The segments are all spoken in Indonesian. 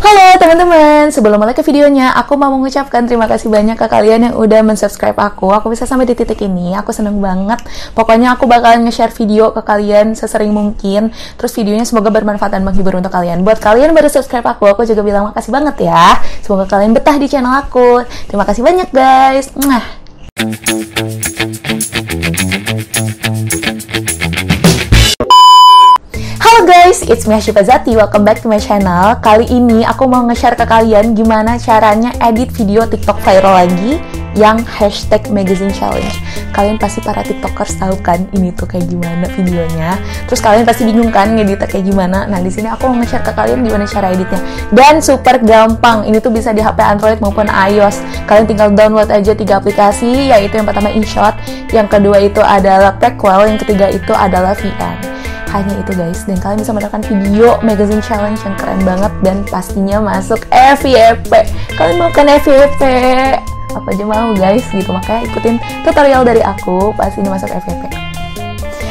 Halo teman-teman, sebelum mulai ke videonya, aku mau mengucapkan terima kasih banyak ke kalian yang udah mensubscribe aku. Aku bisa sampai di titik ini, aku seneng banget. Pokoknya aku bakalan nge-share video ke kalian sesering mungkin. Terus videonya semoga bermanfaat dan menghibur untuk kalian. Buat kalian baru subscribe aku, aku juga bilang makasih banget ya. Semoga kalian betah di channel aku. Terima kasih banyak guys. Mwah. It's me Ashifa Zati. Welcome back to my channel. Kali ini aku mau nge-share ke kalian gimana caranya edit video TikTok viral lagi yang hashtag magazine challenge. Kalian pasti para tiktokers tahu kan ini tuh kayak gimana videonya. Terus kalian pasti bingung kan ngeditnya kayak gimana. Nah di sini aku mau nge-share ke kalian gimana cara editnya. Dan super gampang. Ini tuh bisa di HP Android maupun iOS. Kalian tinggal download aja tiga aplikasi, yaitu yang pertama InShot, yang kedua itu adalah Prequel, yang ketiga itu adalah VN hanya itu guys. Dan kalian bisa mendapatkan video magazine challenge yang keren banget dan pastinya masuk FYP kalian mau kan FYP apa aja mau guys gitu. Makanya ikutin tutorial dari aku pas ini masuk FYP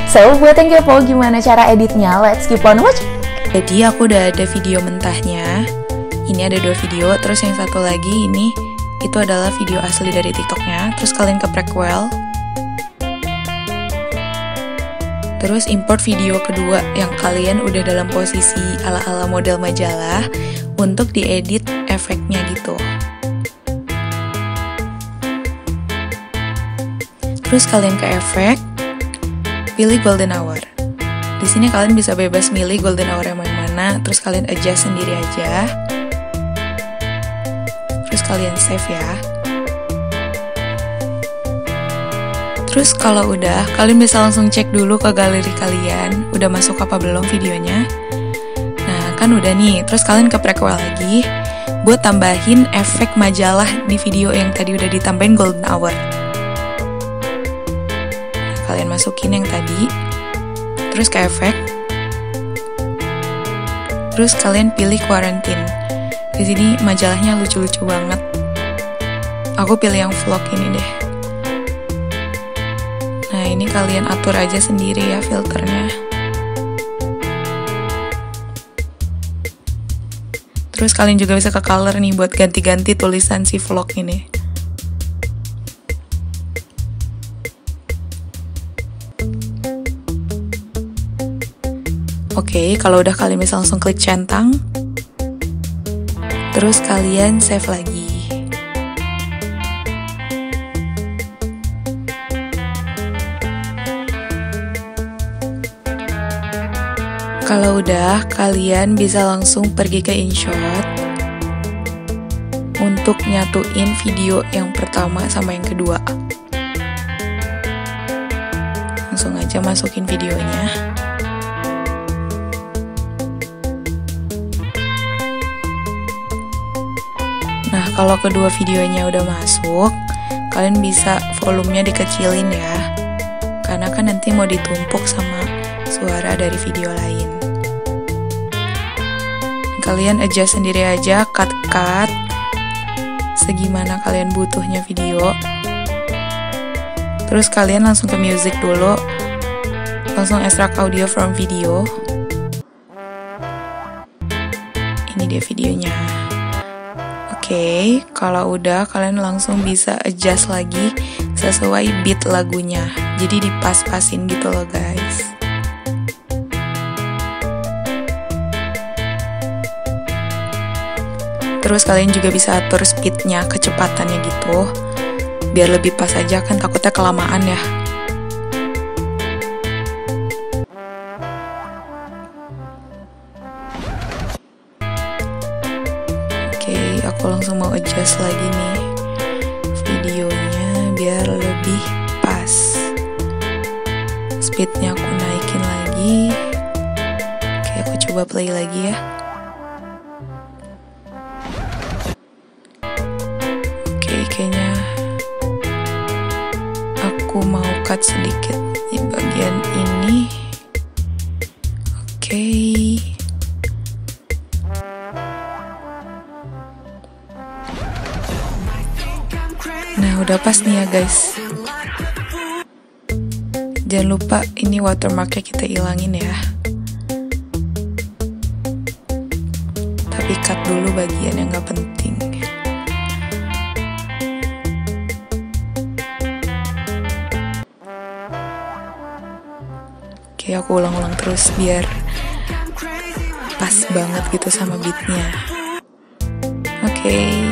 so buat yang kepo gimana cara editnya? Let's keep on watch. Jadi aku udah ada video mentahnya. Ini ada dua video, terus yang satu lagi ini itu adalah video asli dari TikToknya. Terus kalian ke Prequel. Terus import video kedua yang kalian udah dalam posisi ala-ala model majalah untuk diedit efeknya gitu. Terus kalian ke efek, pilih golden hour. Di sini kalian bisa bebas milih golden hour yang mana, terus kalian adjust sendiri aja. Terus kalian save ya. Terus kalau udah, kalian bisa langsung cek dulu ke galeri kalian, udah masuk apa belum videonya. Nah, kan udah nih. Terus kalian ke prequel lagi, buat tambahin efek majalah di video yang tadi udah ditambahin golden hour. Nah, kalian masukin yang tadi, terus ke efek, terus kalian pilih quarantine. Di sini majalahnya lucu-lucu banget. Aku pilih yang vlog ini deh. Ini kalian atur aja sendiri ya filternya. Terus kalian juga bisa ke color nih buat ganti-ganti tulisan si vlog ini. Oke, kalau udah kalian bisa langsung klik centang. Terus kalian save lagi. Kalau udah, kalian bisa langsung pergi ke InShot untuk nyatuin video yang pertama sama yang kedua. Langsung aja masukin videonya. Nah, kalau kedua videonya udah masuk, kalian bisa volumenya dikecilin ya. Karena kan nanti mau ditumpuk sama suara dari video lain. Kalian adjust sendiri aja, cut-cut segimana kalian butuhnya video. Terus kalian langsung ke music dulu. Langsung extract audio from video. Ini dia videonya. Oke, kalau udah kalian langsung bisa adjust lagi sesuai beat lagunya. Jadi dipas-pasin gitu loh guys. Terus kalian juga bisa atur speednya, kecepatannya gitu. Biar lebih pas aja kan takutnya kelamaan ya. Oke, aku langsung mau adjust lagi nih videonya biar lebih pas. Speednya aku naikin lagi. Oke, aku coba play lagi ya. Cut sedikit di bagian ini. Oke. Nah, udah pas nih ya, guys. Jangan lupa ini watermarknya kita ilangin ya. di-cut dulu bagian yang gak penting. Oke, aku ulang-ulang terus biar pas banget gitu sama beatnya. Oke,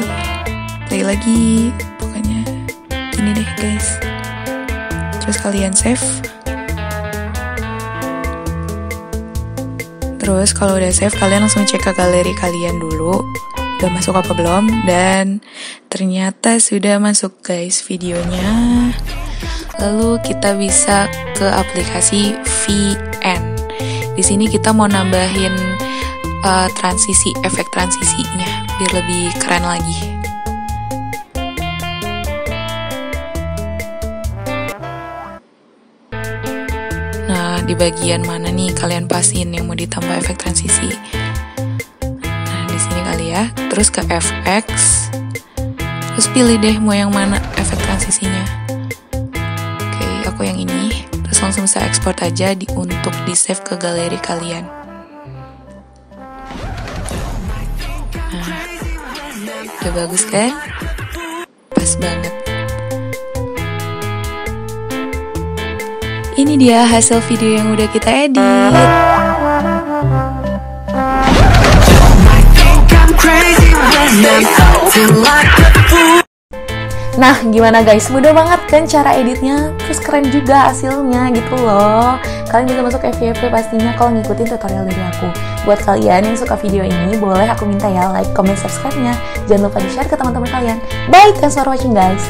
play lagi. Pokoknya gini deh guys. Terus kalian save. Terus kalau udah save kalian langsung cek ke galeri kalian dulu udah masuk apa belum dan ternyata sudah masuk guys videonya. Lalu kita bisa ke aplikasi VN. Di sini kita mau nambahin uh, transisi efek transisinya biar lebih keren lagi. Nah, di bagian mana nih kalian pasin yang mau ditambah efek transisi? Nah, di sini kali ya. Terus ke FX. Terus pilih deh mau yang mana efek transisinya. Langsung saya ekspor aja di untuk di save ke galeri kalian. Nah, udah bagus kan? Pas banget. Ini dia hasil video yang udah kita edit. Nah, gimana guys? Mudah banget kan cara editnya? Terus keren juga hasilnya gitu loh. Kalian bisa masuk FYP pastinya kalau ngikutin tutorial dari aku. Buat kalian yang suka video ini, boleh aku minta ya like, comment, subscribe-nya. Jangan lupa di-share ke teman-teman kalian. Bye, thanks for watching guys.